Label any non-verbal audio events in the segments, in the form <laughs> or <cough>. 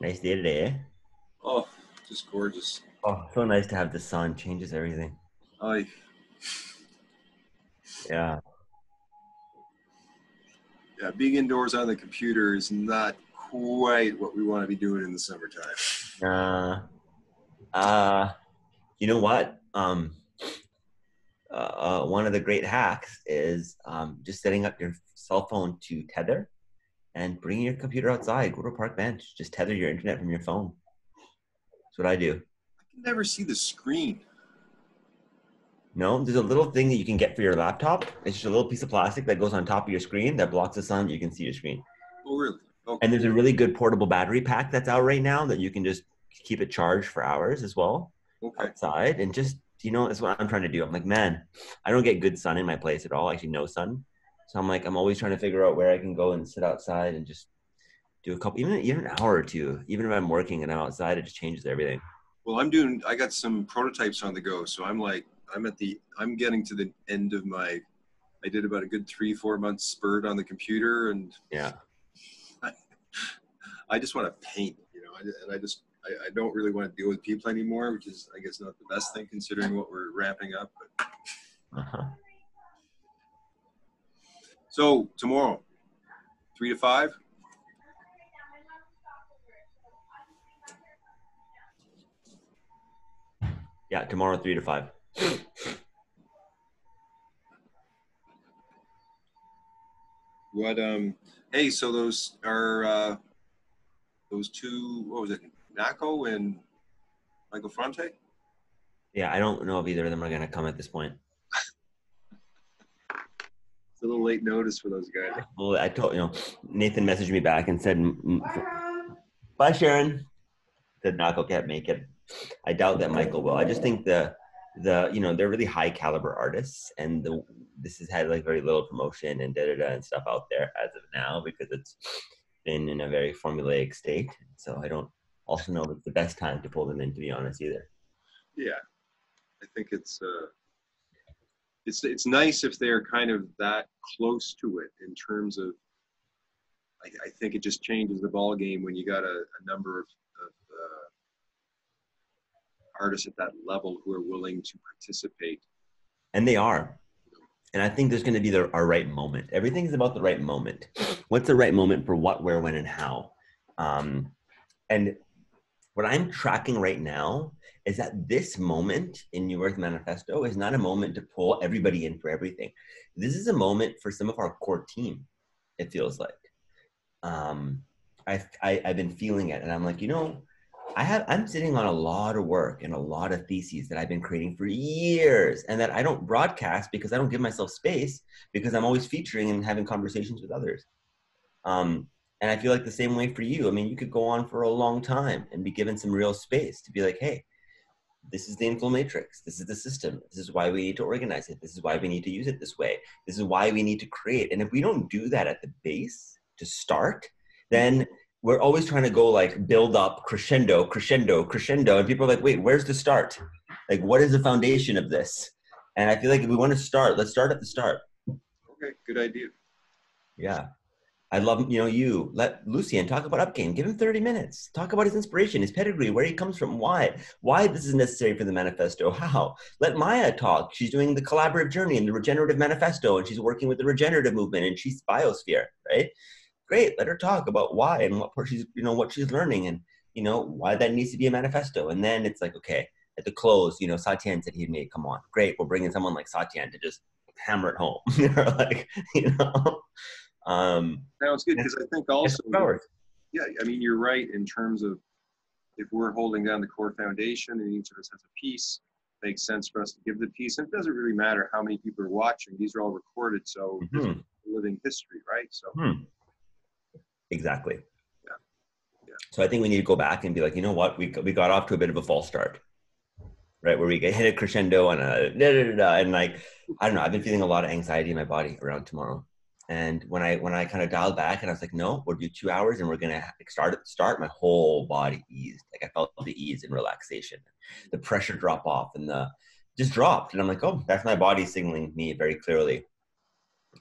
Nice day today, eh? Oh, just gorgeous. Oh, so nice to have the sun. Changes everything. I Yeah. yeah, being indoors on the computer is not quite what we want to be doing in the summertime. Uh, uh, you know what? Um, uh, uh, one of the great hacks is um, just setting up your cell phone to tether and bring your computer outside. Go to a park bench. Just tether your internet from your phone. That's what I do. I can never see the screen. No, there's a little thing that you can get for your laptop. It's just a little piece of plastic that goes on top of your screen that blocks the sun. You can see your screen. Oh, really? Okay. And there's a really good portable battery pack that's out right now that you can just keep it charged for hours as well okay. outside. And just, you know, that's what I'm trying to do. I'm like, man, I don't get good sun in my place at all. Actually, no sun. So I'm like, I'm always trying to figure out where I can go and sit outside and just do a couple, even even an hour or two. Even if I'm working and I'm outside, it just changes everything. Well, I'm doing. I got some prototypes on the go, so I'm like, I'm at the. I'm getting to the end of my. I did about a good three, four months spurt on the computer, and Yeah. I <laughs> just want to paint, you know, I- and I just. I, I don't really want to deal with people anymore, which is, I guess, not the best thing considering what we're ramping up. But Uh-huh. So tomorrow, three to five. Yeah. Tomorrow, three to five. What um hey, so those are uh those two what was it, Naco and Michael Fronte? Yeah. I don't know if either of them are going to come at this point. A little late notice for those guys. Well, I told you know Nathan messaged me back and said, "M- m- "Bye, Sharon." Said Nako can't make it. I doubt that Michael will. I just think the the you know they're really high caliber artists, and the this has had like very little promotion and da da da and stuff out there as of now because it's been in a very formulaic state. So I don't also know if it's the best time to pull them in, to be honest, either. Yeah. I think it's uh it's it's nice if they're kind of that close to it in terms of I, I think it just changes the ball game when you got a, a number of, of uh, artists at that level who are willing to participate. And they are. And I think there's going to be the, our right moment. Everything's about the right moment. What's the right moment for what, where, when, and how? Um, and what I'm tracking right now is that this moment in New Earth Manifesto is not a moment to pull everybody in for everything. This is a moment for some of our core team, it feels like. Um, I've, I, I've been feeling it, and I'm like, you know, I have I'm sitting on a lot of work and a lot of theses that I've been creating for years and that I don't broadcast because I don't give myself space because I'm always featuring and having conversations with others. Um, and I feel like the same way for you. I mean, you could go on for a long time and be given some real space to be like, hey, this is the inflow matrix. This is the system. This is why we need to organize it. This is why we need to use it this way. This is why we need to create. And if we don't do that at the base to start, then we're always trying to go like build up crescendo, crescendo, crescendo. And people are like, wait, where's the start? Like, what is the foundation of this? And I feel like if we want to start, let's start at the start. Okay, good idea. Yeah. I love, you know, you let Lucian talk about Upgame. Give him 30 minutes. Talk about his inspiration, his pedigree, where he comes from, why, why this is necessary for the manifesto, how. Let Maya talk. She's doing the collaborative journey and the regenerative manifesto, and she's working with the regenerative movement, and she's biosphere, right? Great. Let her talk about why and what she's, you know, what she's learning, and you know why that needs to be a manifesto. And then it's like, okay, at the close, you know, Satyan said he'd made. Come on, great. We're bringing someone like Satyan to just hammer it home, <laughs> like, you know. Um, Sounds good because I think also yeah, I mean, you're right in terms of if we're holding down the core foundation and each of us has a piece, makes sense for us to give the piece. And it doesn't really matter how many people are watching; these are all recorded, so this is Mhm. living history, right? So Hmm. Exactly. Yeah. Yeah. So I think we need to go back and be like, you know what, we we got off to a bit of a false start, right? Where we get hit a crescendo and a da, da, da, da, and like I don't know. I've been feeling a lot of anxiety in my body around tomorrow. And when I when I kind of dialed back and I was like, no, we'll do two hours and we're gonna start at start. My whole body eased. Like I felt the ease and relaxation, the pressure drop off, and the just dropped. And I'm like, oh, that's my body signaling me very clearly.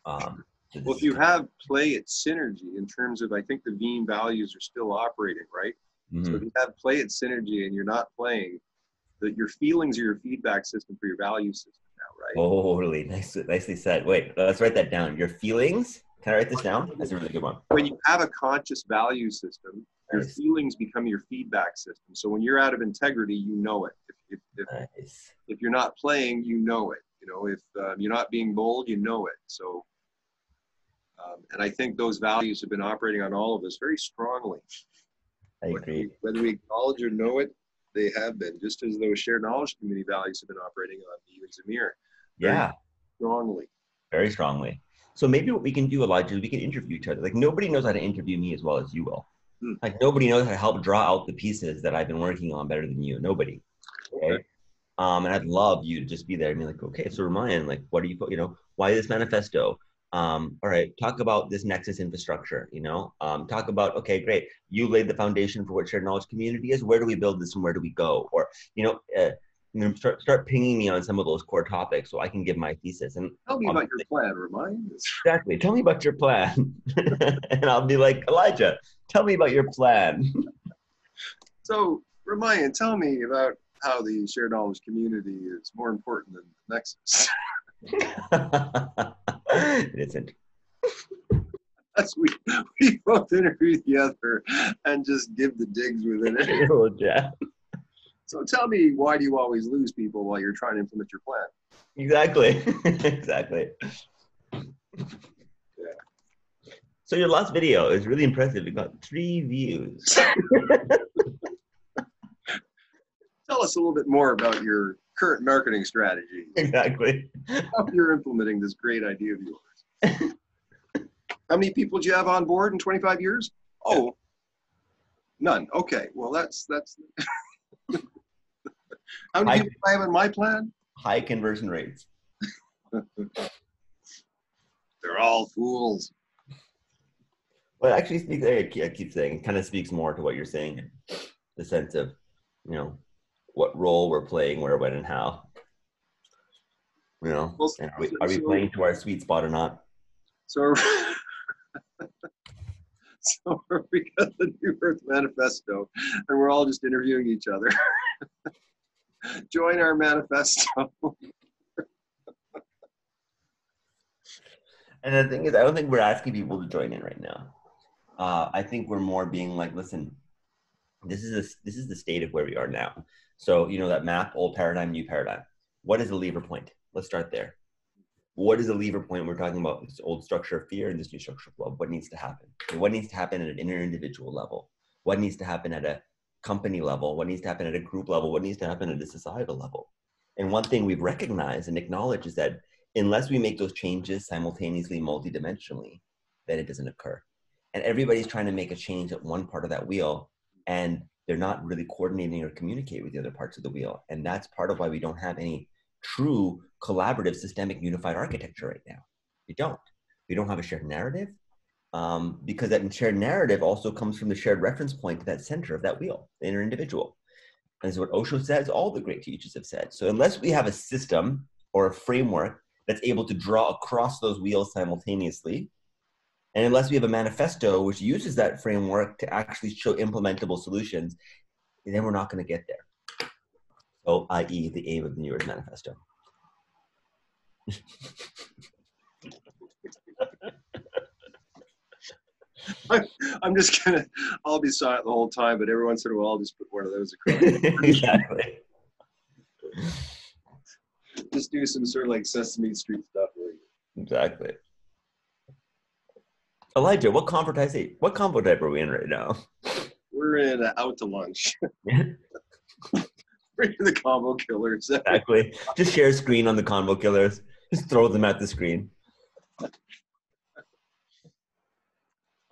Um, Well, if you have play at synergy in terms of, I think the Veeam values are still operating, right? Mhm. So if you have play at synergy and you're not playing, that your feelings are your feedback system for your value system right? Totally. Nice, nicely said. Wait, let's write that down. Your feelings. Can I write this down? That's a really good one. When you have a conscious value system, your Nice. feelings become your feedback system. So when you're out of integrity, you know it. If, if, if, Nice. if you're not playing, you know it. You know, if um, you're not being bold, you know it. So, um, and I think those values have been operating on all of us very strongly. I Whether agree. we, whether we acknowledge or know it, they have been, just as those shared knowledge community values have been operating on you and Zamir Yeah, strongly. very strongly. So maybe what we can do, Elijah, is we can interview each other. Like nobody knows how to interview me as well as you will. Hmm. Like nobody knows how to help draw out the pieces that I've been working on better than you. Nobody. Okay. Um, and I'd love you to just be there and be like, okay, so Ryan, like, what are you, you know, why this manifesto? Um, all right, talk about this Nexus infrastructure, you know, um, talk about, okay, great. You laid the foundation for what shared knowledge community is. Where do we build this and where do we go? Or, you know, uh, you know, start, start pinging me on some of those core topics so I can give my thesis. And Tell me about your plan, remind us. Exactly. Tell me about your plan. <laughs> and I'll be like, Elijah, tell me about your plan. <laughs> So, Remind, tell me about how the shared knowledge community is more important than the Nexus. <laughs> it isn't. That's we we both interview the other and just give the digs within it. Jab. So tell me, why do you always lose people while you're trying to implement your plan? Exactly. <laughs> exactly. So your last video is really impressive. It got three views. <laughs> Tell us a little bit more about your current marketing strategy. exactly. How you're implementing this great idea of yours. <laughs> How many people do you have on board in 25 years? Oh, none. Okay, well that's that's. How many people do I have in my plan? High conversion rates. <laughs> They're all fools. But actually speaks, I keep- saying, it kind of speaks more to what you're saying. The sense of, you know, what role we're playing, where, when, and how. You know, Well, are we, are we playing to our sweet spot or not? So, <laughs> so we got the New Earth Manifesto, and we're all just interviewing each other. <laughs> <laughs> Join our manifesto. And the thing is, I don't think we're asking people to join in right now. Uh, I think we're more being like, listen, this is a, this is the state of where we are now. So you know that map, old paradigm, new paradigm. What is the lever point? Let's start there. What is the lever point? We're talking about this old structure of fear and this new structure of love. What needs to happen? What needs to happen at an inner individual level? What needs to happen at a company level? What needs to happen at a group level? What needs to happen at a societal level? And one thing we've recognized and acknowledged is that unless we make those changes simultaneously, multidimensionally, then it doesn't occur. And everybody's trying to make a change at one part of that wheel, and they're not really coordinating or communicate with the other parts of the wheel. And that's part of why we don't have any true collaborative, systemic, unified architecture right now. We don't. We don't have a shared narrative um, because that shared narrative also comes from the shared reference point to that center of that wheel, the inner individual. And this is what Osho says, all the great teachers have said. So unless we have a system or a framework that's able to draw across those wheels simultaneously, and unless we have a manifesto which uses that framework to actually show implementable solutions, then we're not going to get there. So, i.e., the aim of the New Earth Manifesto. <laughs> <laughs> I'm just gonna. I'll be silent the whole time, but every once in a while, I'll just put one of those across. <laughs> exactly. just do some sort of like Sesame Street stuff. Exactly. Elijah, what combo type? What combo type are we in right now? we're in uh, out to lunch. <laughs> we're in the combo killers. Exactly. Just share a screen on the combo killers. Just throw them at the screen.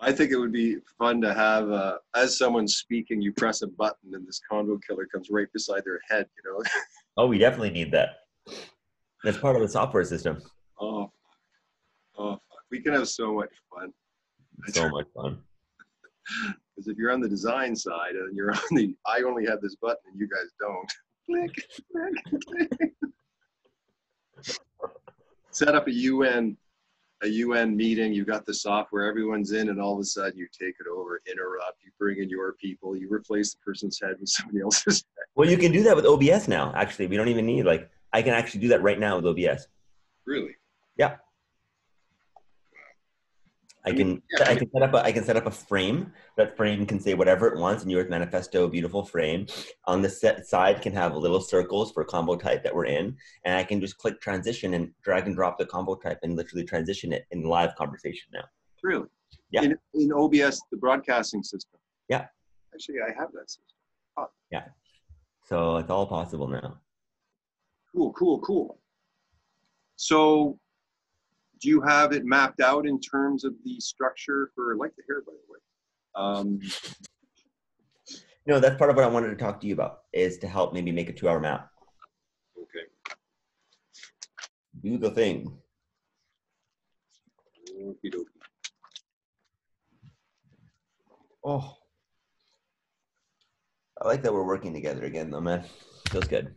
I think it would be fun to have, uh, as someone's speaking, you press a button and this convo killer comes right beside their head. You know. <laughs> Oh, we definitely need that. That's part of the software system. oh, oh, fuck. we can have so much fun. So much fun. <laughs> Because if you're on the design side and you're <laughs> on the, I only have this button and you guys don't. Click, click, click. Set up a UN, a UN meeting, You've got the software, everyone's in, and all of a sudden you take it over, interrupt, you bring in your people, you replace the person's head with <laughs> somebody else's head. Well, you can do that with OBS now. Actually, we don't even need like I can actually do that right now with OBS. Really? Yeah. I can Yeah, I can set up a I can set up a frame. That frame can say whatever it wants in New Earth Manifesto, beautiful frame. On the set side can have little circles for combo type that we're in, and I can just click transition and drag and drop the combo type and literally transition it in live conversation now. Really? Yeah. In, in OBS, the broadcasting system. Yeah. Actually, I have that system. Yeah. So it's all possible now. Cool, cool, cool. So, do you have it mapped out in terms of the structure for, like the hair, by the way. Um, No, that's part of what I wanted to talk to you about is to help maybe make a two hour map. okay. Do the thing. Okey dokey. Oh. I like that we're working together again though, man. Feels good.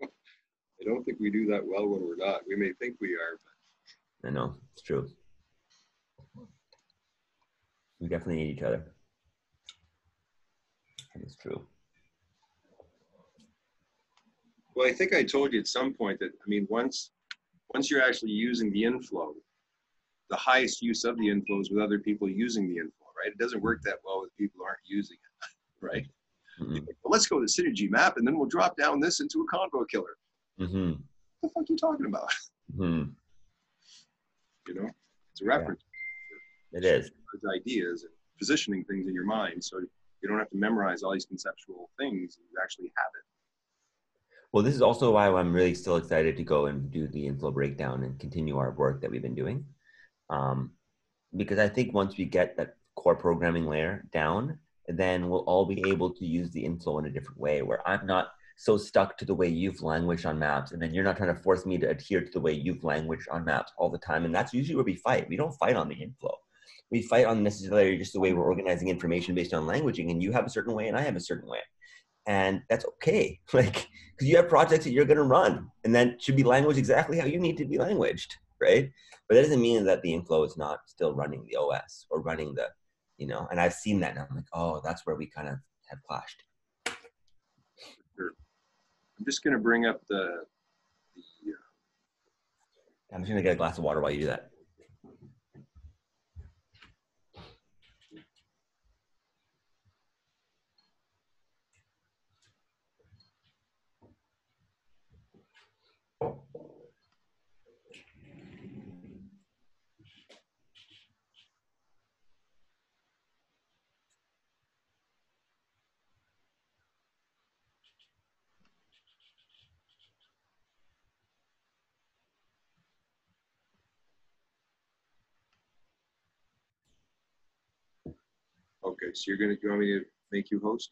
I don't think we do that well when we're not. We may think we are, but I know, it's true. We definitely need each other. It is true. Well, I think I told you at some point that I mean, once once you're actually using the inflow, the highest use of the inflow is with other people using the inflow, right? It doesn't work that well with people who aren't using it, <laughs> right? Mhm. Well, let's go to the synergy map, and then we'll drop down this into a convo killer. Mhm. What the fuck are you talking about? Mhm. You know, it's a reference It is. ideas and positioning things in your mind, so you don't have to memorize all these conceptual things. You actually have it. Well, this is also why I'm really still excited to go and do the inflow breakdown and continue our work that we've been doing. Um, because I think once we get that core programming layer down, then we'll all be able to use the inflow in a different way where I'm not so stuck to the way you've languaged on maps and then you're not trying to force me to adhere to the way you've languaged on maps all the time. And that's usually where we fight. We don't fight on the inflow. We fight on necessarily just the way we're organizing information based on languaging and you have a certain way and I have a certain way. And that's okay. <laughs> Like, because you have projects that you're going to run and that should be languaged exactly how you need to be languaged right but that doesn't mean that the inflow is not still running the os or running the you know and i've seen that and i'm like oh that's where we kind of have clashed I'm just going to bring up the, the uh, i'm just going to get a glass of water while you do that okay. So you're going to, you want me to make you host?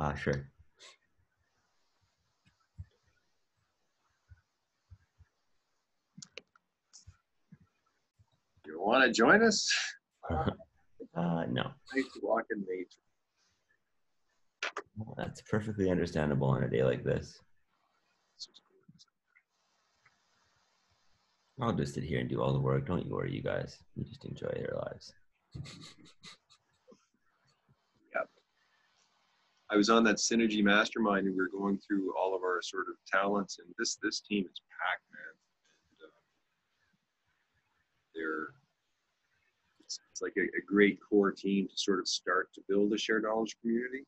uh sure You want to join us? <laughs> uh no Nice walk in nature. that's perfectly understandable on a day like this i'll just sit here and do all the work don't you worry you guys you just enjoy your lives I was on that synergy mastermind, and we were going through all of our sort of talents, and this this team is packed, man. And, uh, they're it's, it's like a, a great core team to sort of start to build a shared knowledge community.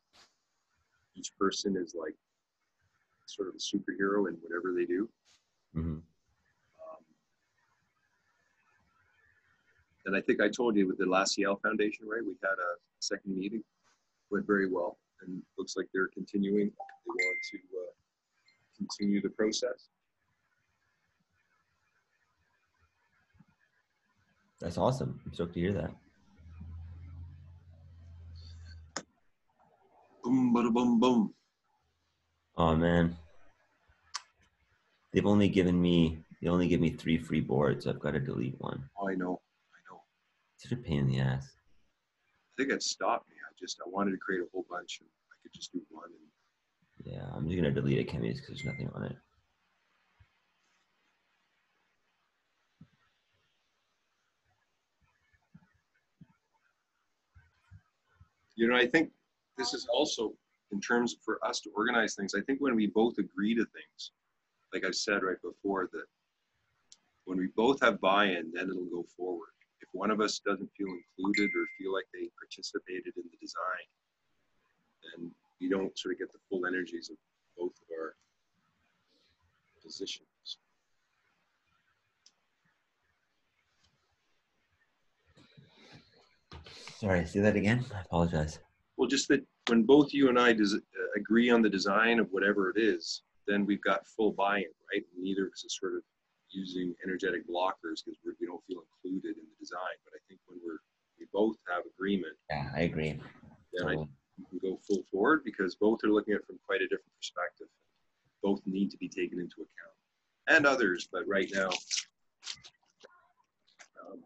Each person is like sort of a superhero in whatever they do. Mhm. And I think I told you with the Lassielle Foundation, right? We had a second meeting, went very well, and looks like they're continuing. They want to uh, continue the process. that's awesome i'm stoked to hear that Boom, bada, boom, boom. Oh man. They've only given me they only give me three free boards, I've got to delete one. Oh, I know. Such a pain in the ass. I think it stopped me. I just I wanted to create a whole bunch, and I could just do one. And... Yeah, I'm just gonna delete it, Chemies, because there's nothing on it. You know, I think this is also in terms for us to organize things. I think when we both agree to things, like I said right before, that when we both have buy-in, then it'll go forward. If one of us doesn't feel included or feel like they participated in the design, then you don't sort of get the full energies of both of our positions. Sorry, say that again. I apologize. Well, just that when both you and I uh, agree on the design of whatever it is, then we've got full buy-in, right? Neither of us is sort of using energetic blockers because we don't feel included in the design. But I think when we're we both have agreement, Yeah, I agree. then I Totally. think we can go full forward because both are looking at it from quite a different perspective. Both need to be taken into account, and others. But right now, um,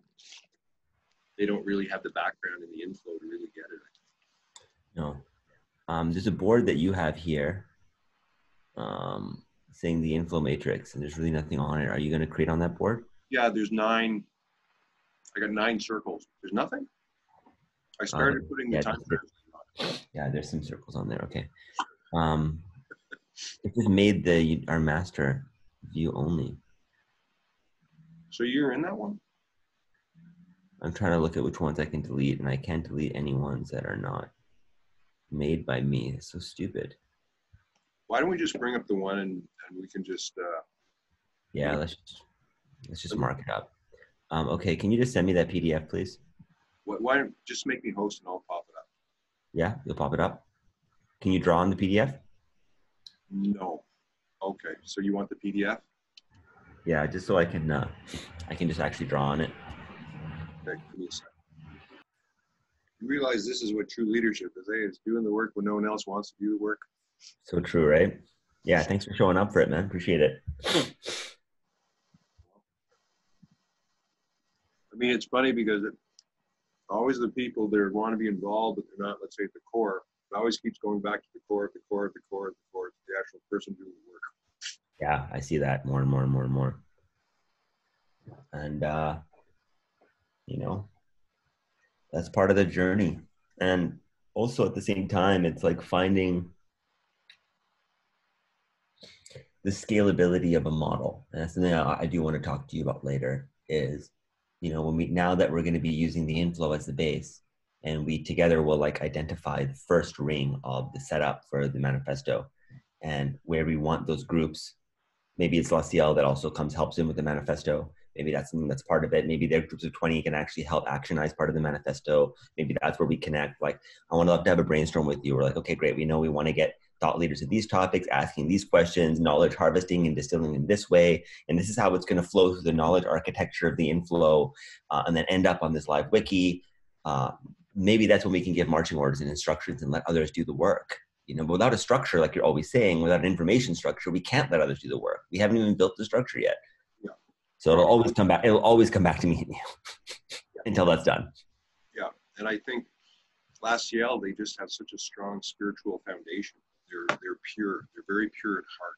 they don't really have the background and the inflow to really get it. No. Um, there's a board that you have here um, saying the inflow matrix, and there's really nothing on it. Are you going to create on that board? Yeah, there's nine. I got nine circles. There's nothing. I started putting the yeah, time on. Yeah, there's some circles on there. Okay. Um, it just made the our master view only. So you're in that one? I'm trying to look at which ones I can delete, and I can't delete any ones that are not made by me. It's so stupid. Why don't we just bring up the one and, and we can just uh, Yeah, let's just, let's just mark it up. Um, okay, can you just send me that PDF, please? why, why don't just make me host and I'll pop it up? Yeah, you'll pop it up. Can you draw on the PDF? No. Okay. So you want the PDF? Yeah, just so I can uh, I can just actually draw on it. Okay, give me a second. You realize this is what true leadership is, eh? It's doing the work when no one else wants to do the work. So true, right? Yeah, thanks for showing up for it, man. Appreciate it. I mean, it's funny because it, always the people that want to be involved, but they're not, let's say, at the core. It always keeps going back to the core, at the core, the core, at the core, the actual person doing the work. Yeah, I see that more and more and more and more. And uh, you know, that's part of the journey. And also at the same time, it's like finding the scalability of a model. And that's something I, I do want to talk to you about later is, you know, when we now that we're going to be using the inflow as the base and we together will like identify the first ring of the setup for the manifesto and where we want those groups maybe it's Laciel that also comes helps in with the manifesto. Maybe that's something that's part of it. Maybe their groups of 20 can actually help actionize part of the manifesto. Maybe that's where we connect. Like, I want to to have a brainstorm with you. We're like, okay, great. We know we want to get thought leaders of these topics, asking these questions, knowledge harvesting and distilling in this way. And this is how it's going to flow through the knowledge architecture of the inflow uh, and then end up on this live wiki. Uh, maybe that's when we can give marching orders and instructions and let others do the work you know, without a structure, like you're always saying, without an information structure, we can't let others do the work. We haven't even built the structure yet. Yeah. So it'll always come back. It'll always come back to me <laughs> until that's done. Yeah, and I think Laciel, they just have such a strong spiritual foundation. They're they're pure. They're very pure at heart.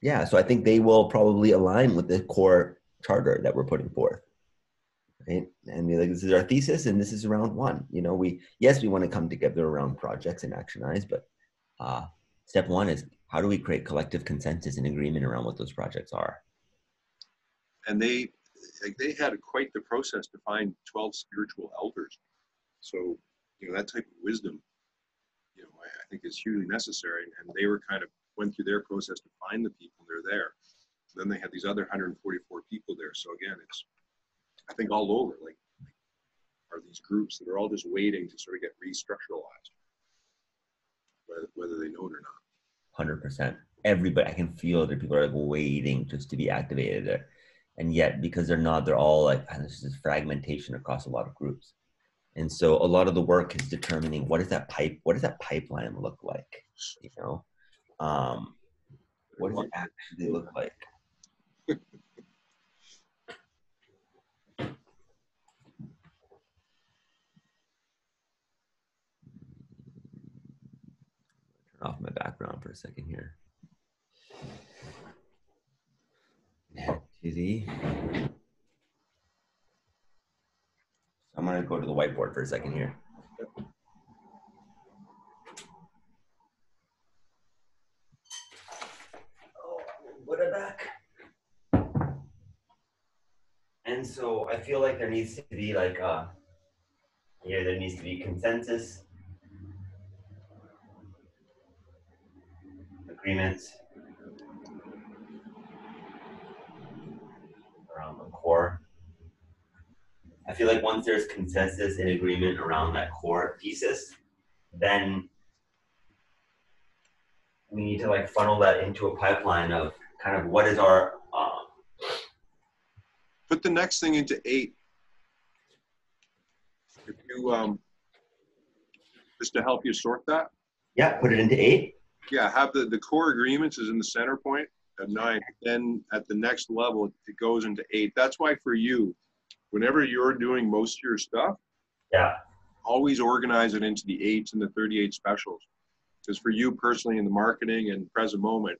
Yeah. So I think they will probably align with the core charter that we're putting forth. Right. And be like, this is our thesis and this is round one. You know, we, yes, we want to come together around projects and actionize, but uh, step one is how do we create collective consensus and agreement around what those projects are? And they like they had quite the process to find 12 spiritual elders. So, you know, that type of wisdom, you know, I, I think is hugely necessary. And they were kind of went through their process to find the people. They're there. then they had these other 144 people there. So again, it's I think all over like are these groups that are all just waiting to sort of get restructuralized, whether, whether they know it or not. Hundred percent. Everybody, I can feel that people are like waiting just to be activated there, and yet because they're not, they're all like and there's this fragmentation across a lot of groups, and so a lot of the work is determining what does that pipe, what does that pipeline look like, you know, um, what does it actually look like? Turn off my background for a second here. TV. going to go to the whiteboard for a second here. Oh, and so I feel like there needs to be like uh, a, yeah, there needs to be consensus, agreements around the core. I feel like once there's consensus and agreement around that core thesis, then we need to like funnel that into a pipeline of kind of what is our um, Put the next thing into eight. If you, um, just to help you sort that, yeah put it into eight yeah, have the, the core agreements is in the center point at nine. Then at the next level, it goes into eight. That's why for you, whenever you're doing most of your stuff, yeah always organize it into the eights and the 38 specials. Because for you personally in the marketing and present moment,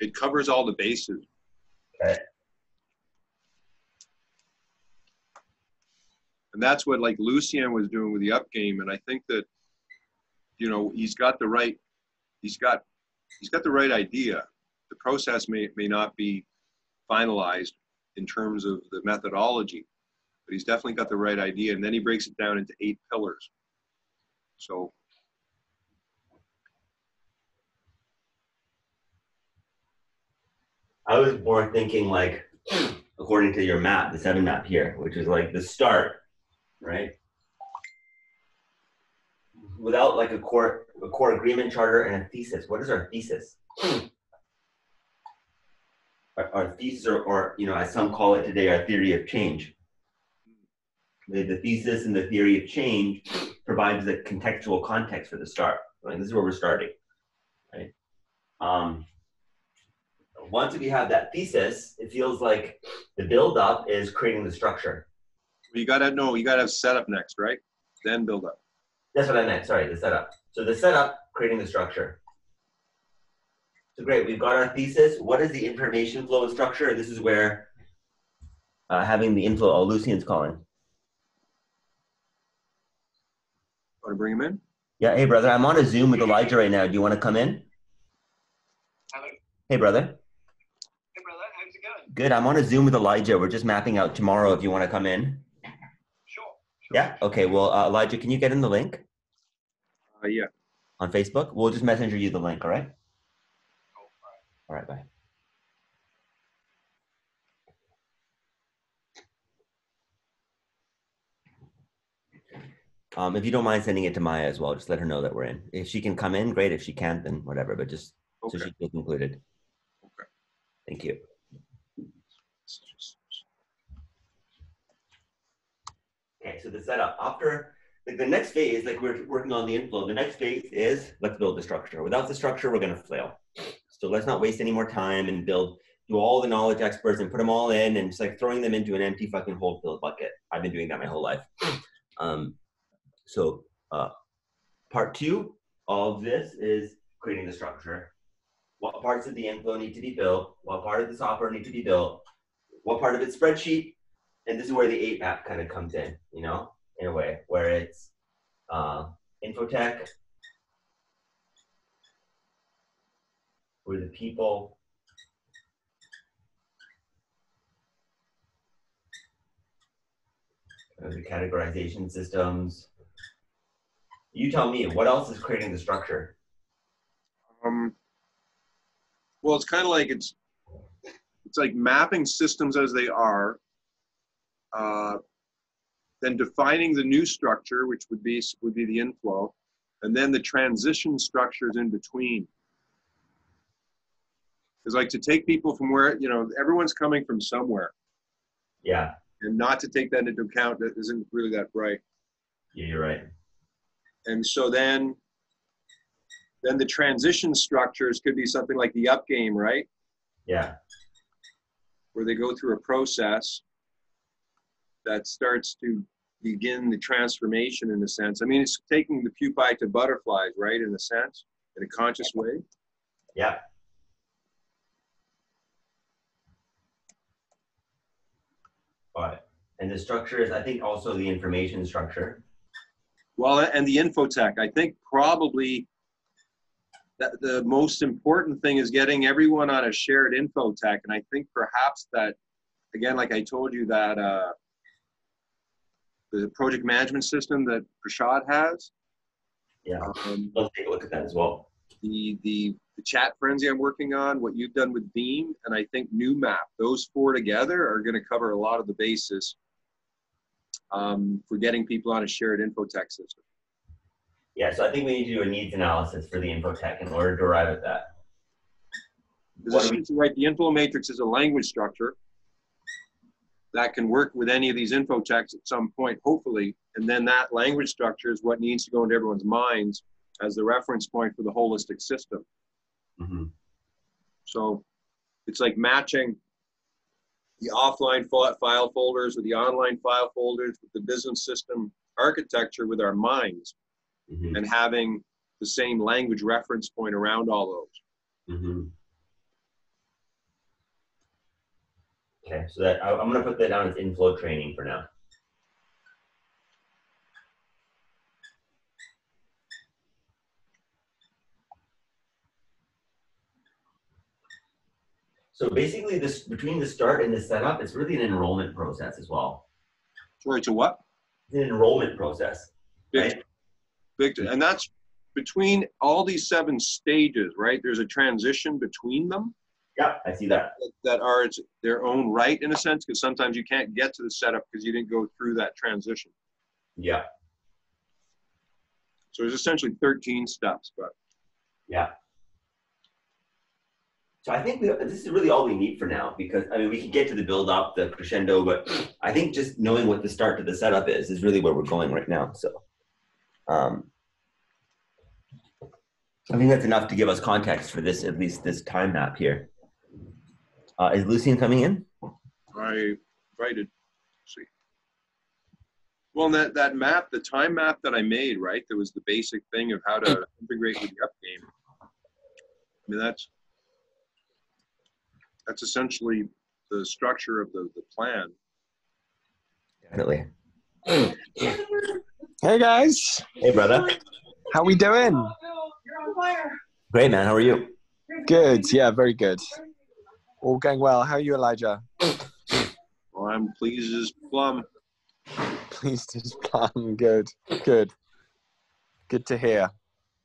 it covers all the bases. Okay. And that's what like Lucian was doing with the up game. And I think that, you know, he's got the right, he's got, he's got the right idea. The process may, may not be finalized in terms of the methodology, but he's definitely got the right idea. And then he breaks it down into eight pillars. So I was more thinking like according to your map, the seven map here, which is like the start, right? Without like a core a core agreement charter and a thesis. What is our thesis? our, our thesis or, or you know as some call it today, our theory of change. The, the thesis and the theory of change provides the contextual context for the start. Like this is where we're starting, right? Um, once we have that thesis, it feels like the build up is creating the structure. you gotta know, you gotta have setup next, right? Then build up. That's what I meant. Sorry, the setup. So the setup, creating the structure. So great, we've got our thesis. What is the information flow and structure? This is where uh, having the inflow, oh, Lucian's calling. Want to bring him in? Yeah, hey brother, I'm on a Zoom with Elijah right now. Do you want to come in? Hello. Hey brother. Hey, brother. How's it going? Good. I'm on a Zoom with Elijah. We're just mapping out tomorrow if you want to come in. Sure. sure. Yeah. Okay. Well, uh, Elijah, can you get in the link Uh, yeah. on Facebook? We'll just messenger you the link. All right. Cool. All right. All right. Bye. Um, if you don't mind sending it to Maya as well, just let her know that we're in. If she can come in, great. If she can't, then whatever. But just so Okay. she feels included. Okay. Thank you. Okay, so the setup after like the next phase, like we're working on the inflow. The next phase is let's build the structure. Without the structure, we're gonna flail. So let's not waste any more time and build do all the knowledge experts and put them all in and just like throwing them into an empty fucking hole filled bucket. I've been doing that my whole life. Um, so uh, part two of this is creating the structure. What parts of the inflow need to be built? What part of the software need to be built? What part of it's spreadsheet? And this is where the eight map kind of comes in, you know, in a way where it's uh, infotech, where the people the categorization systems. You tell me, what else is creating the structure? Um, well, it's kind of like it's it's like mapping systems as they are, uh, then defining the new structure, which would be would be the inflow, and then the transition structures in between. It's like to take people from where you know everyone's coming from somewhere, Yeah, and not to take that into account that isn't really that bright. yeah, you're right. And so then, then the transition structures could be something like the up game, right? Yeah, where they go through a process that starts to begin the transformation in a sense. I mean, it's taking the pupae to butterflies, right? In a sense, in a conscious way. yeah. Right. And the structure is, I think, also the information structure. Well, and the infotech, I think probably that the most important thing is getting everyone on a shared infotech. And I think perhaps that, again, like I told you, that uh, the project management system that Prashad has. Yeah. Um, Let's take a look at that as well. the, the the chat frenzy I'm working on, what you've done with Beam, and I think New Map. Those four together are going to cover a lot of the basis um, for getting people on a shared infotech system. Yeah, so I think we need to do a needs analysis for the infotech in order to arrive at that. Because we- the inflow matrix is a language structure that can work with any of these infotechs at some point, hopefully, and then that language structure is what needs to go into everyone's minds as the reference point for the holistic system. Mhm. So it's like matching the offline file folders with the online file folders with the business system architecture with our minds Mhm. and having the same language reference point around all those. Mhm. Okay, so that I, I'm gonna put that down as inflow training for now. So basically, this between the start and the setup, it's really an enrollment process as well. Sorry, to what? It's an enrollment process, right? and that's between all these seven stages, right? There's a transition between them Yeah, I see that. that are its their own right in a sense, because sometimes you can't get to the setup because you didn't go through that transition. Yeah, So there's essentially 13 steps, but yeah. So I think we, this is really all we need for now because I mean we can get to the build up, the crescendo, but I think just knowing what the start to the setup is is really where we're going right now. So, um, I think that's enough to give us context for this at least this time map here. Uh, is Lucian coming in? I invited. see. Well, that that map, the time map that I made, right? There was the basic thing of how to integrate with the up game. I mean, that's that's essentially the structure of the the plan. Definitely. <clears throat> Hey guys, Hey, brother. how we doing? Great, man. How are you? Good, yeah, very good. All going well. How are you, Elijah? Well, I'm pleased as plum. Pleased as plum. Good, good, good to hear.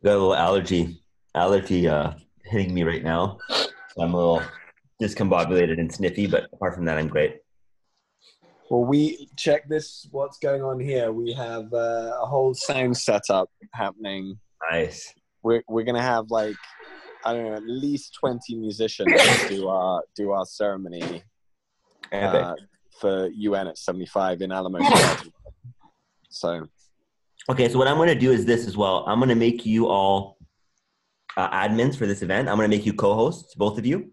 got a little allergy allergy uh, hitting me right now. So I'm a little discombobulated and sniffy, but apart from that, I'm great. Well, we check this. What's going on here? We have uh, a whole sound setup happening. Nice. We're we're gonna have like I don't know, at least twenty musicians do our do our ceremony uh, for UN at seventy five in Alamo. So okay, so what I'm going to do is this as well. I'm going to make you all uh, admins for this event. I'm going to make you co-hosts, both of you.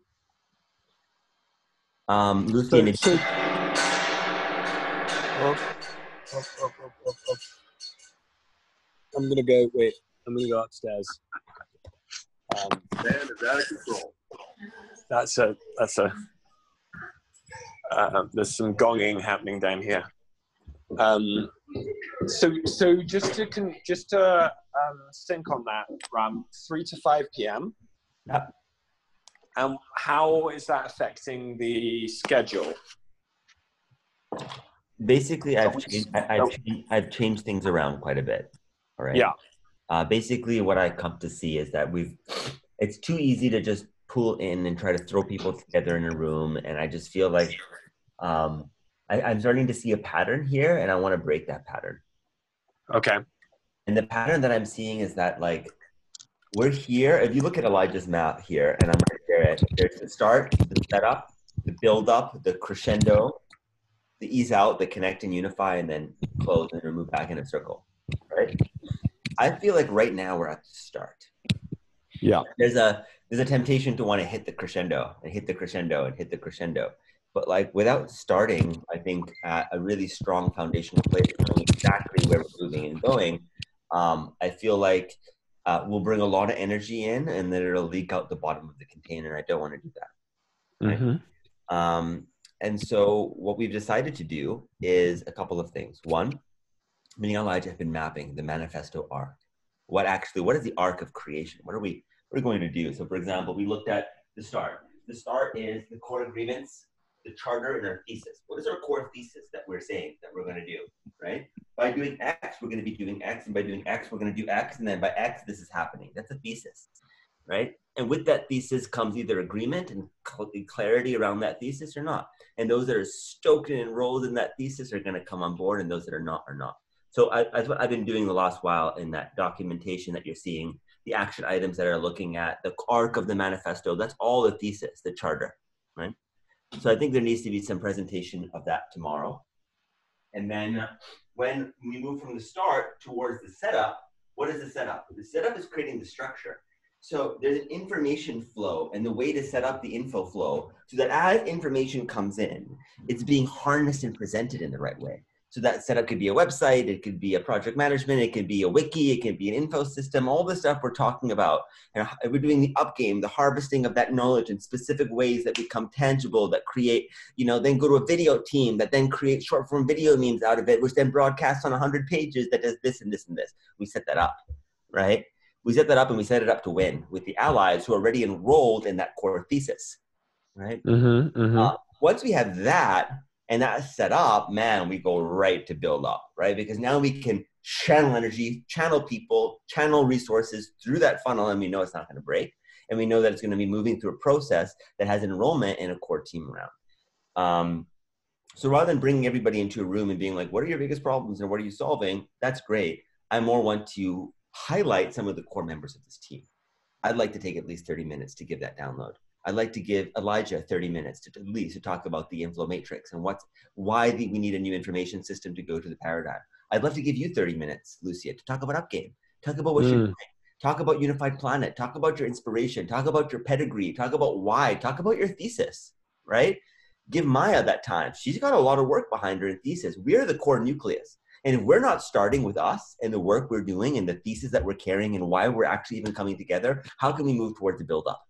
Um, Lucian, if- so- oh, oh, oh, oh. I'm gonna go. Wait, I'm gonna go upstairs. Um, Man is out of control. that's a that's a. Uh, there's some gonging happening down here. Um, so so just to con- just to um, sync on that, Ram, three to five p.m. Yeah. And how is that affecting the schedule? basically, I've changed, I, I've, changed, I've changed things around quite a bit. All right. Yeah. Uh, basically, what I come to see is that we've. It's too easy to just pull in and try to throw people together in a room, and I just feel like um, I, I'm starting to see a pattern here, and I want to break that pattern. Okay. And the pattern that I'm seeing is that like we're here. If you look at Elijah's map here, and I'm it. There's the start, the setup, the build up, the crescendo, the ease out, the connect and unify, and then close and move back in a circle. Right? I feel like right now we're at the start. Yeah. There's a there's a temptation to want to hit the crescendo and hit the crescendo and hit the crescendo. But like without starting, I think at a really strong foundational place, knowing exactly where we're moving and going, um, I feel like uh, we'll bring a lot of energy in, and then it'll leak out the bottom of the container. I don't want to do that. Mm-hmm. Um, and so what we've decided to do is a couple of things. One, me and Elijah have been mapping the manifesto arc. What actually, what is the arc of creation? What are we, what are we going to do? So for example, we looked at the start. The start is the core agreements, the charter, and our thesis. What is our core thesis that we're saying that we're going to do, right? by doing X, we're going to be doing X, and by doing X, we're going to do X, and then by X, this is happening. That's a thesis, right? And with that thesis comes either agreement and cl- clarity around that thesis or not. And those that are stoked and enrolled in that thesis are going to come on board, and those that are not are not. So I, that's what I've been doing the last while in that documentation that you're seeing, the action items that are looking at, the arc of the manifesto. That's all the thesis, the charter, right? So I think there needs to be some presentation of that tomorrow. And then when we move from the start towards the setup, what is the setup? The setup is creating the structure. So there's an information flow and the way to set up the info flow so that as information comes in, it's being harnessed and presented in the right way. So that setup could be a website, it could be a project management, it could be a wiki, it could be an info system, all the stuff we're talking about. And we're doing the up game, the harvesting of that knowledge in specific ways that become tangible, that create, you know, then go to a video team that then creates short form video memes out of it, which then broadcasts on 100 pages that does this and this and this. We set that up, right? We set that up and we set it up to win with the allies who are already enrolled in that core thesis, right? Mm-hmm, mm-hmm. Uh, once we have that, and that's set up, man, we go right to build up, right? Because now we can channel energy, channel people, channel resources through that funnel, and we know it's not going to break. And we know that it's going to be moving through a process that has enrollment and a core team around. Um, so rather than bringing everybody into a room and being like, what are your biggest problems and what are you solving? That's great. I more want to highlight some of the core members of this team. I'd like to take at least 30 minutes to give that download. I'd like to give Elijah 30 minutes to at least to talk about the inflow matrix and what's why the, we need a new information system to go to the paradigm. I'd love to give you 30 minutes, Lucian, to talk about Upgame. Talk about what Mm. you're doing. Talk about Unified Planet. Talk about your inspiration. Talk about your pedigree. Talk about why. Talk about your thesis, right? Give Maya that time. She's got a lot of work behind her in thesis. We're the core nucleus. And if we're not starting with us and the work we're doing and the thesis that we're carrying and why we're actually even coming together, how can we move towards the build up?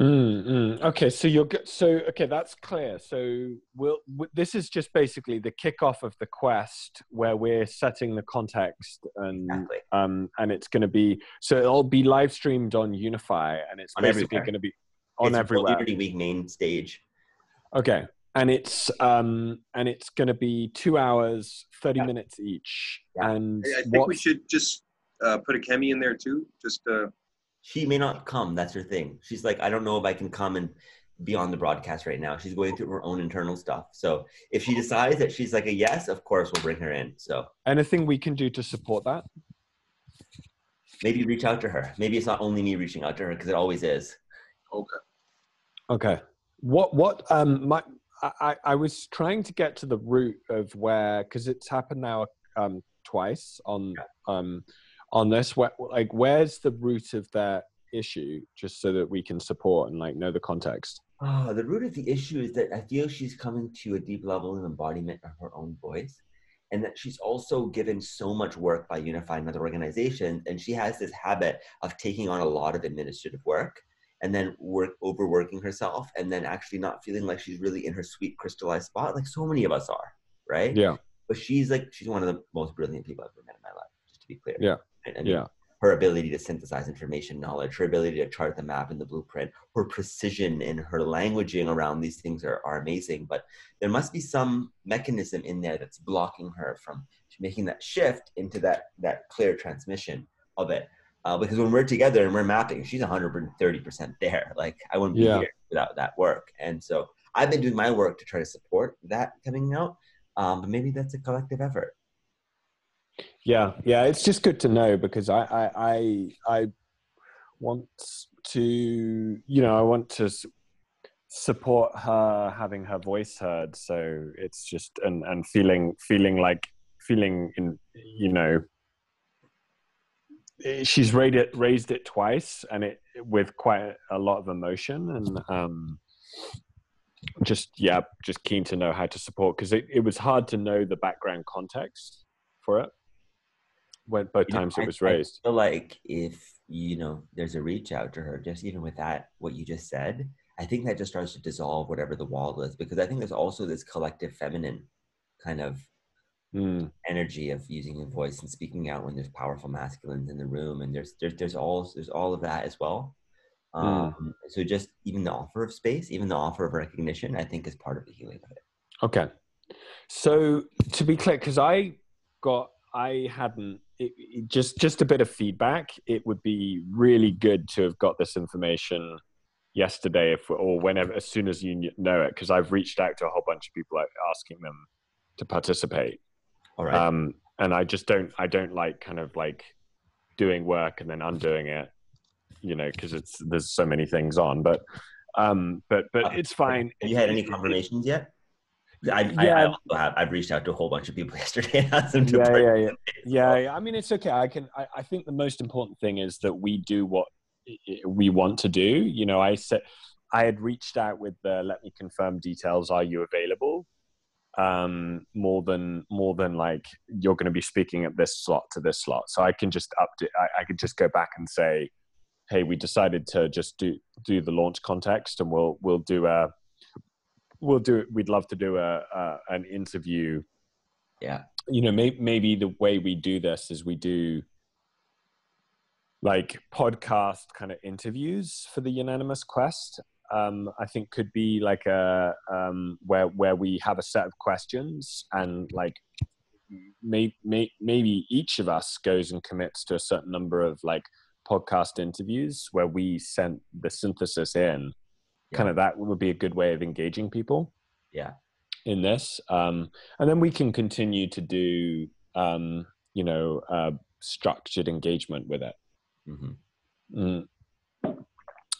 Mm, mm. Okay, so you're go- so okay. That's clear. So we'll w- this is just basically the kickoff of the quest where we're setting the context and Exactly. um and it's going to be so it'll be live streamed on Unify and it's On basically going to be on It's everywhere. Unity Week main stage. Okay, and it's um and it's going to be two hours, thirty Yeah. minutes each. Yeah. And I I think we should just uh, put Akemi in there too. Just uh, She may not come. That's her thing. She's like, I don't know if I can come and be on the broadcast right now. She's going through her own internal stuff. So if she decides that she's like a yes, of course we'll bring her in. So anything we can do to support that? maybe reach out to her. Maybe it's not only me reaching out to her because it always is. okay. Okay. What what um my I, I- I was trying to get to the root of where because it's happened now um twice on um on this where like where's the root of that issue just so that we can support and like know the context. Oh, the root of the issue is that I feel she's coming to a deep level of embodiment of her own voice. And that she's also given so much work by unifying other organizations. And she has this habit of taking on a lot of administrative work and then work overworking herself and then actually not feeling like she's really in her sweet crystallized spot, like so many of us are, right? Yeah. But she's like she's one of the most brilliant people I've ever met in my life, just to be clear. Yeah. Right? I mean, Yeah. her ability to synthesize information knowledge, her ability to chart the map and the blueprint, her precision in her languaging around these things are, are amazing. But there must be some mechanism in there that's blocking her from making that shift into that that clear transmission of it. Uh, because when we're together and we're mapping, she's 130% there. <laughs> Like I wouldn't be Yeah. here without that work. And so I've been doing my work to try to support that coming out. Um, but maybe that's a collective effort. Yeah, yeah, it's just good to know because I, I, I, I want to, you know, I want to support her having her voice heard. So it's just and and feeling feeling like feeling in, you know, she's raised it raised it twice and it with quite a lot of emotion and um just yeah just keen to know how to support because it, it was hard to know the background context for it when both You know, times I- it was I raised feel like if you know there's a reach out to her, just even with that, what you just said, I think that just starts to dissolve whatever the wall is. Because I think there's also this collective feminine kind of Mm, energy of using your voice and speaking out when there's powerful masculines in the room, and there's there's there's all there's all of that as well. Mm. Um, So just even the offer of space, even the offer of recognition, I think is part of the healing of it. okay so to be clear because i got I hadn't it, it just just a bit of feedback. It would be really good to have got this information yesterday, if or whenever, as soon as you know it, because I've reached out to a whole bunch of people asking them to participate. All right. Um, and I just don't I don't like kind of like doing work and then undoing it, you know, because it's there's so many things on. But um, but but Uh, it's fine. Have you had any confirmations yet? I, I, Yeah. I also have. I've reached out to a whole bunch of people <laughs> yesterday and asked them to. yeah, yeah, yeah, yeah, yeah. I mean, it's okay. I can. I, I think the most important thing is that we do what we want to do. You know, I said I had reached out with the "Let me confirm details. Are you available?" Um, more than more than like you're going to be speaking at this slot to this slot. So I can just update. I, I could just go back and say, "Hey, we decided to just do do the launch context, and we'll we'll do a." We'll do. We'd love to do a, a an interview Yeah. you know may, maybe the way we do this is we do like podcast kind of interviews for the unanimous quest um, i think could be like a um, where where we have a set of questions and like may, may, maybe each of us goes and commits to a certain number of like podcast interviews where we sent the synthesis in kind of that would be a good way of engaging people Yeah. in this um, and then we can continue to do um, you know uh, structured engagement with it mm-hmm. Mm.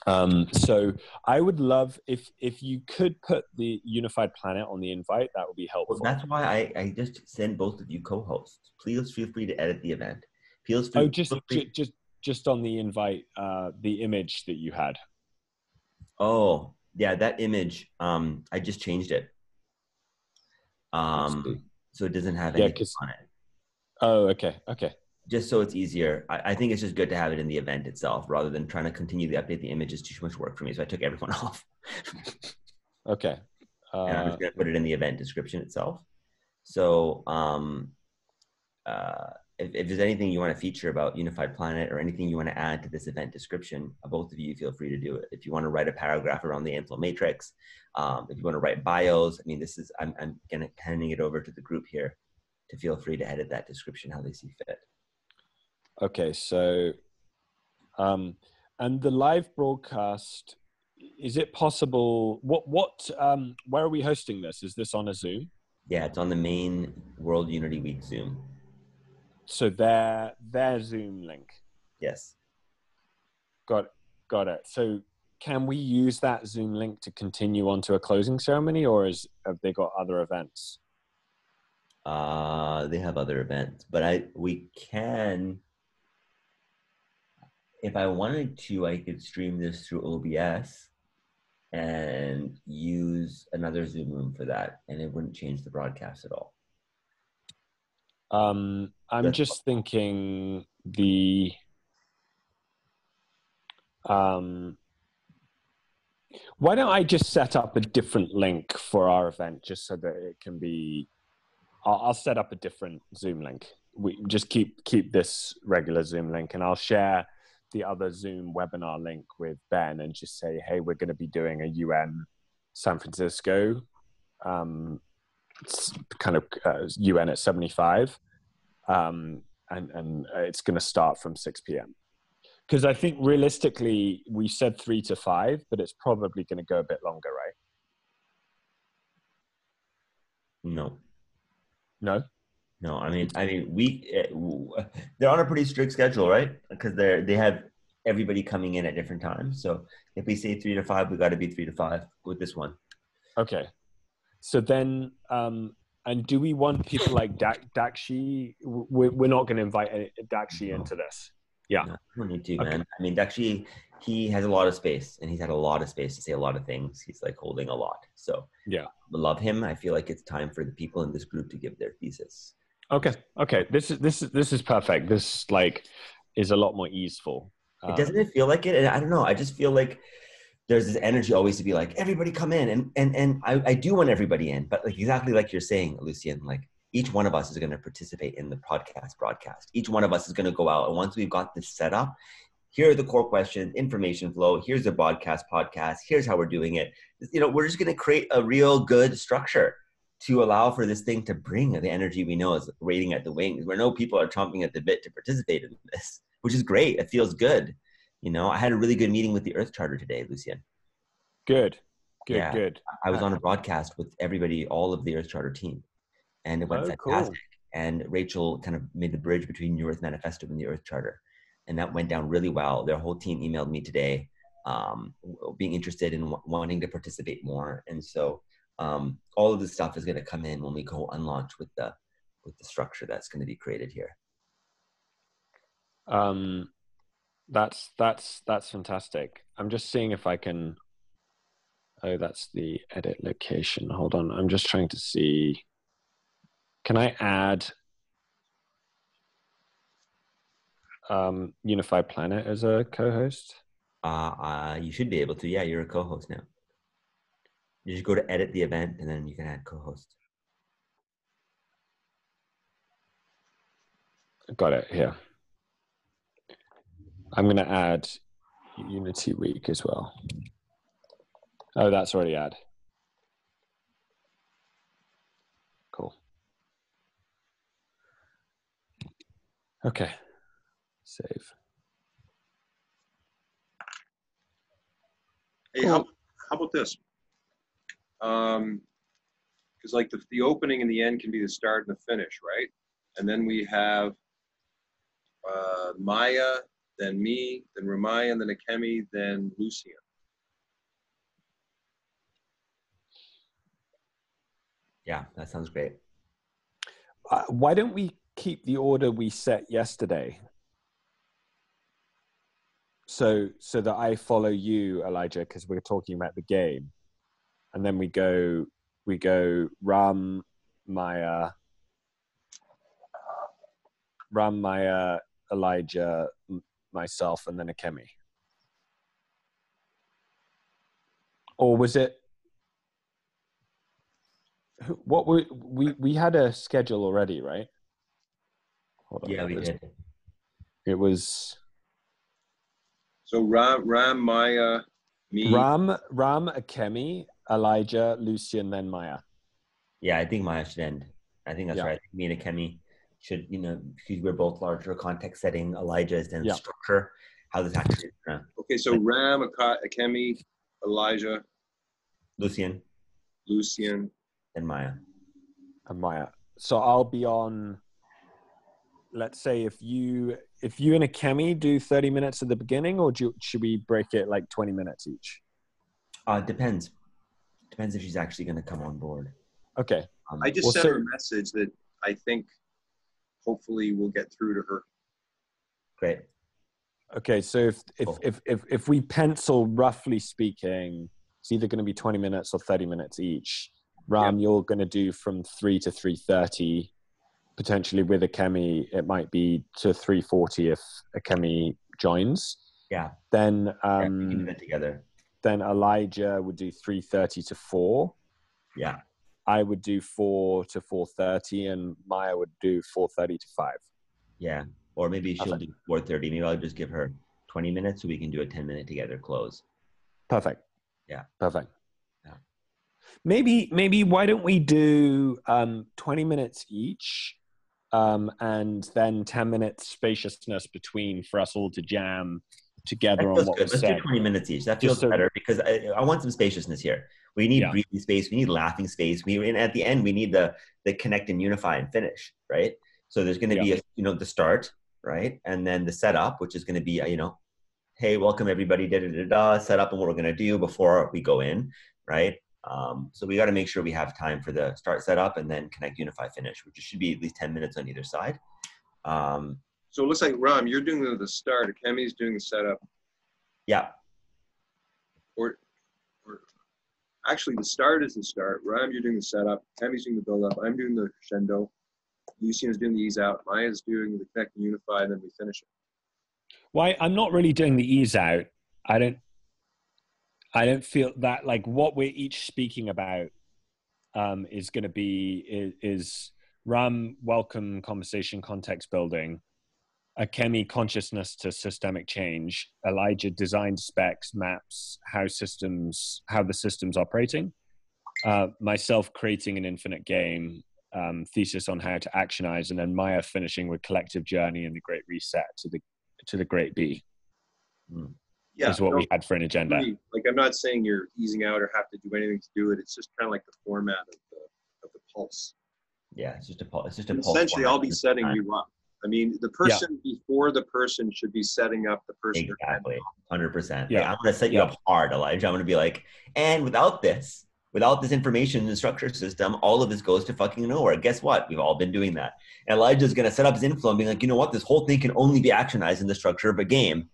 Um, so I would love if if you could put the unified planet on the invite. That would be helpful. Well, that's why I, I just send both of you co-hosts. Please feel free to edit the event. Please feel, oh, just free- ju- just just on the invite, uh, the image that you had. Oh, yeah, that image. Um, I just changed it. Um, so it doesn't have Yeah, anything on it. Oh, okay, okay, Just so it's easier. I, I think it's just good to have it in the event itself rather than trying to continue to update the image is too much work for me. So I took everyone <laughs> off. okay. and I'm Uh, just going to put it in the event description itself. So, um, uh, if, if there's anything you want to feature about Unified Planet or anything you want to add to this event description, uh, both of you feel free to do it. If you want to write a paragraph around the inflow matrix, um, if you want to write bios, I mean, this is I'm I'm gonna handing it over to the group here to feel free to edit that description how they see fit. okay, so, um, and the live broadcast. Is it possible? What what? Um, where are we hosting this? Is this on a Zoom? Yeah, it's on the main World Unity Week Zoom. So their their Zoom link. Yes. Got got it. So can we use that Zoom link to continue on to a closing ceremony, or is have they got other events? Uh, they have other events, but I we can. If I wanted to, I could stream this through OBS and use another Zoom room for that, and it wouldn't change the broadcast at all. Um, I'm That's just thinking the um, why don't I just set up a different link for our event just so that it can be I'll, I'll set up a different Zoom link. We just keep keep this regular Zoom link and I'll share the other Zoom webinar link with Ben and just say, hey, we're going to be doing a UN San Francisco um, kind of uh, UN at 75. Um, and and it's going to start from 6 p.m. Because I think realistically, we said three to five, but it's probably going to go a bit longer, right? No, No? no. I mean, I mean, we eh, they're on a pretty strict schedule, right? Because they're they have everybody coming in at different times. So if we say three to five, we got to be three to five with this one. Okay. So then, um, and do we want people like Dak, Dakshi? We're, we're not going to invite Dakshi into this. Yeah. No, we need to, Okay. man. I mean, actually, he has a lot of space, and he's had a lot of space to say a lot of things. He's like holding a lot. So Yeah. Love him. I feel like it's time for the people in this group to give their thesis. Okay. Okay. This is this is this is perfect. This like is a lot more easeful. It doesn't it feel like it? And I don't know. I just feel like there's this energy always to be like everybody come in, and and and I, I do want everybody in, but like exactly like you're saying, Lucian, like each one of us is going to participate in the podcast broadcast. Each one of us is going to go out, and once we've got this set up, here are the core questions, information flow. Here's the broadcast podcast. Here's how we're doing it. You know, we're just going to create a real good structure to allow for this thing to bring the energy we know is waiting at the wings, where no people are chomping at the bit to participate in this, which is great. It feels good. You know, I had a really good meeting with the Earth Charter today, Lucian. Good, good, Yeah. good. I was on a broadcast with everybody, all of the Earth Charter team, and it went Oh, cool. fantastic. And Rachel kind of made the bridge between New Earth Manifesto and the Earth Charter, and that went down really well. Their whole team emailed me today, um, being interested in w- wanting to participate more, and so um, all of this stuff is going to come in when we go unlaunch with the with the structure that's going to be created here. Um, that's that's that's fantastic. I'm just seeing if I can. Oh, that's the edit location. Hold on, I'm just trying to see. Can I add um, Unified Planet as a co-host? Uh, uh, you should be able to. Yeah, you're a co-host now. You just go to edit the event, and then you can add co-host. Got it here. I'm going to add Unity Week as well. Oh, that's already add. Cool. Okay. Save. Hey, how, how about this? Um, because like the, the opening and the end can be the start and the finish, right? And then we have uh, Maya, then me, then Ramaya, then Akemi, then Lucian. Yeah, that sounds great. Uh, why don't we keep the order we set yesterday? So, so that I follow you, Elijah, because we're talking about the game, and then we go, we go Ram, Maya, Ram, Maya, Elijah, m- myself, and then a Akemi. Or was it? What were we? We had a schedule already, right? Hold on. Yeah, we it was, did. It was So Ram, Ram, Maya, me. Ram, Ram, Akemi, Elijah, Lucian, then Maya. Yeah, I think Maya should end. I think that's Yeah. right. Me and Akemi should, you know, because we're both larger context setting. Elijah is then Yeah. structure, how this actually is Okay, so Ram, Akemi, Elijah, Lucian, Lucian. and Maya. and Maya. So I'll be on. Let's say if you if you and Akemi do thirty minutes at the beginning, or do should we break it like twenty minutes each? Uh, depends. Depends if she's actually going to come on board. Okay. Um, I just Well, sent so- her a message that I think hopefully we'll get through to her. great. Okay. So if if Cool. if if, if we pencil roughly speaking, it's either going to be twenty minutes or thirty minutes each. Ram, you're going to do from three to three thirty. Potentially with a Akemi, it might be to three forty if a Akemi joins. Yeah. Then yeah, we can do um, that together. then Elijah would do 3:30 to 4. Yeah. I would do 4 to 4:30 and Maya would do 4:30 to 5. Yeah. Or maybe she'll Perfect. do 4.30. Maybe I'll just give her 20 minutes so we can do a 10 minute together close. Perfect. Yeah. Perfect. Yeah. Maybe maybe why don't we do um 20 minutes each um and then 10 minutes spaciousness between for us all to jam together That on feels what good. Let's said. do 20 minutes each. That feels so- better because I, I want some spaciousness here. We need Yeah. breathing space. We need laughing space. We and at the end we need the the connect and unify and finish, right? So there's going to be a you know the start, right, and then the setup, which is going to be a, you know, hey, welcome everybody, da da da da, set up and what we're going to do before we go in, right? Um, so we got to make sure we have time for the start setup and then connect, unify, finish, which should be at least 10 minutes on either side. Um, So it looks like Ram, you're doing the, the start. Akemi's doing the setup. yeah, Or, or actually, the start is the start. Ram, you're doing the setup. Akemi's doing the build up. I'm doing the crescendo. Lucian's doing the ease out. Maya's doing the connect and unify, and then we finish it. Why I'm not really doing the ease out. I don't I don't feel that like what we're each speaking about um is going to be is, is Ram welcome conversation context building, Akemi consciousness to systemic change, Elijah designed specs maps how systems how the system's operating. uh, myself creating an infinite game, um, thesis on how to actionize, and then Maya finishing with collective journey and the great reset to the to the great B Yeah, is what no, we had for an agenda. Like I'm not saying you're easing out or have to do anything to do it. It's just kind of like the format of the of the pulse. Yeah, it's just a pulse. It's just a And pulse. essentially, format I'll be setting you up. I mean, the person before the person should be setting up the person. Exactly, hundred percent. Yeah. Yeah, I'm gonna set you Yeah. up hard, Elijah. I'm gonna be like, and without this, without this information and structure system, all of this goes to fucking nowhere. Guess what? We've all been doing that. And Elijah's gonna set up his inflow and be like, you know what? This whole thing can only be actionized in the structure of a game.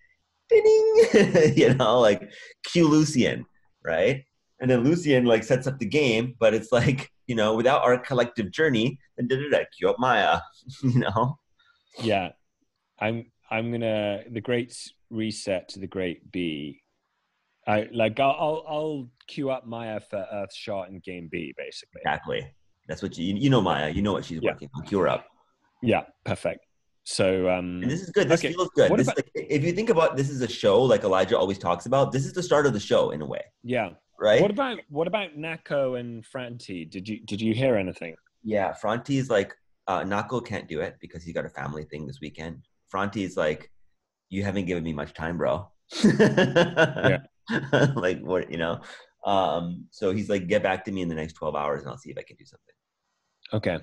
Ding! <laughs> you know, like cue Lucian, right? And then Lucian like sets up the game, but it's like, you know, without our collective journey, then da da da, cue up Maya, <laughs> you know. Yeah, I'm I'm gonna the great reset to the great B. I like I'll I'll, I'll queue up Maya for Earth shot in game B basically. Exactly. That's what you you know Maya. You know what she's Yeah. working on. Cue her up. Yeah, perfect. So um, And this is good. This Okay. feels good. This, about- like, if you think about this is a show like Elijah always talks about, this is the start of the show in a way, yeah. right? What about what about Nahko and Franti? Did you did you hear anything? yeah, Franti's like uh Nahko can't do it because he's got a family thing this weekend. Franti's like, you haven't given me much time, bro. <laughs> like what you know? Um, so he's like, get back to me in the next 12 hours and I'll see if I can do something. Okay.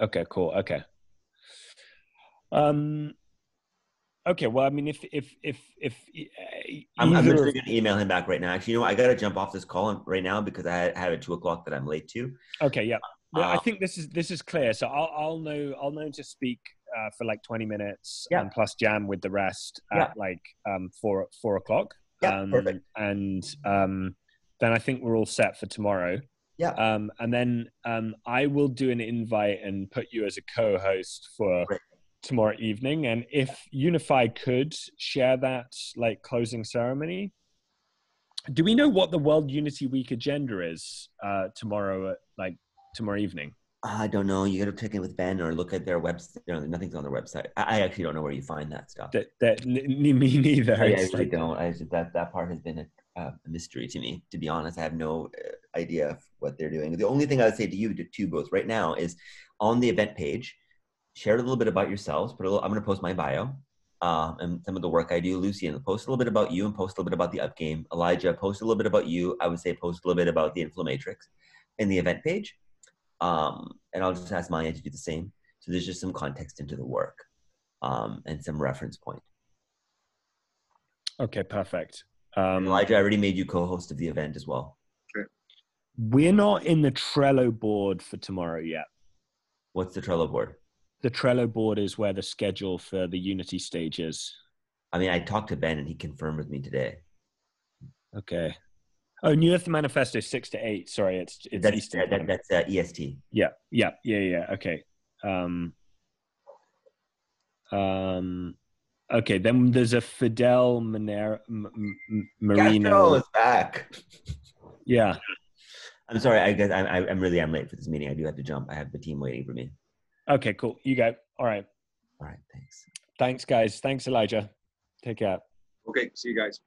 Okay, cool. Okay. Um okay, well I mean if if if if uh, I'm, I'm literally gonna email him back right now. Actually, you know what? I gotta jump off this call right now because I have at two o'clock that I'm late to. Okay, yeah. Yeah, I Uh, think this is this is clear. So I'll I'll know I'll know to speak uh, for like twenty minutes Yeah. and plus jam with the rest Yeah. at like um four four o'clock. Yeah, um, perfect. And um then I think we're all set for tomorrow. Yeah. Um and then um I will do an invite and put you as a co-host for Great. tomorrow evening. And if Unify could share that like closing ceremony. Do we know what the World Unity Week agenda is uh tomorrow at like tomorrow evening? I don't know. You got to check in with Ben or look at their website. You know, nothing's on their website. I, I actually don't know where you find that stuff. That that n- me neither. I, It's like- don't. I just, that that part has been a, uh, a mystery to me. To be honest, I have no uh, idea of what they're doing. The only thing I would say to you, to two both right now, is on the event page, share a little bit about yourselves. Put a little. I'm going to post my bio. Um, and some of the work I do, Lucy, and post a little bit about you and post a little bit about the up game. Elijah, post a little bit about you. I would say post a little bit about the inflow matrix in the event page. Um, and I'll just ask Maya to do the same. So there's just some context into the work um, and some reference point. Okay, perfect. Um, Elijah, I already made you co-host of the event as well. we're not in the Trello board for tomorrow yet. What's the Trello board? The Trello board is where the schedule for the Unity stage is. I mean, I talked to Ben and he confirmed with me today. Okay. Oh, New Earth Manifesto six to eight. Sorry, it's it's That's Eastern. that, that, that's uh, EST. Yeah, yeah, yeah, yeah. Okay. Um, um, okay. Then there's a Fidel Monero, M- M- Castro Marino. is back. Yeah. I'm sorry. I guess I, I, I'm really I'm late for this meeting. I do have to jump. I have the team waiting for me. Okay. Cool. You go. All right. All right. Thanks. Thanks, guys. Thanks, Elijah. Take care. Okay, see you guys.